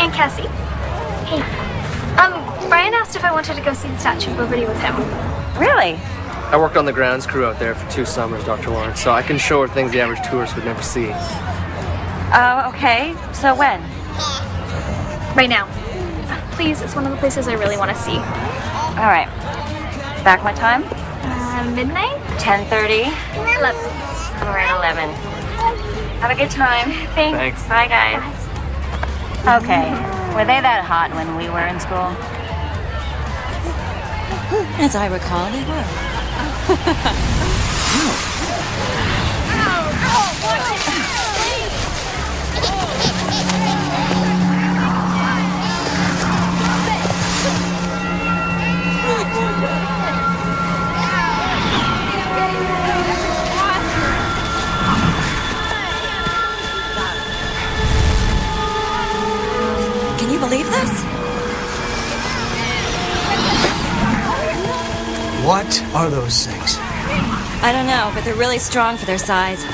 Aunt Cassie. Hey. Um, Brian asked if I wanted to go see the Statue of Liberty with him. Really? I worked on the grounds crew out there for two summers, Dr. Lawrence, so I can show her things the average tourist would never see. Oh, okay. So when? Right now. Please, it's one of the places I really want to see. All right. Back my time? Uh, midnight? 10.30. 11. All right, 11. Have a good time. Thanks. Thanks. Bye, guys. Okay. Were they that hot when we were in school? As I recall, they were. Can believe this? What are those things? I don't know, but they're really strong for their size.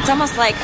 It's almost like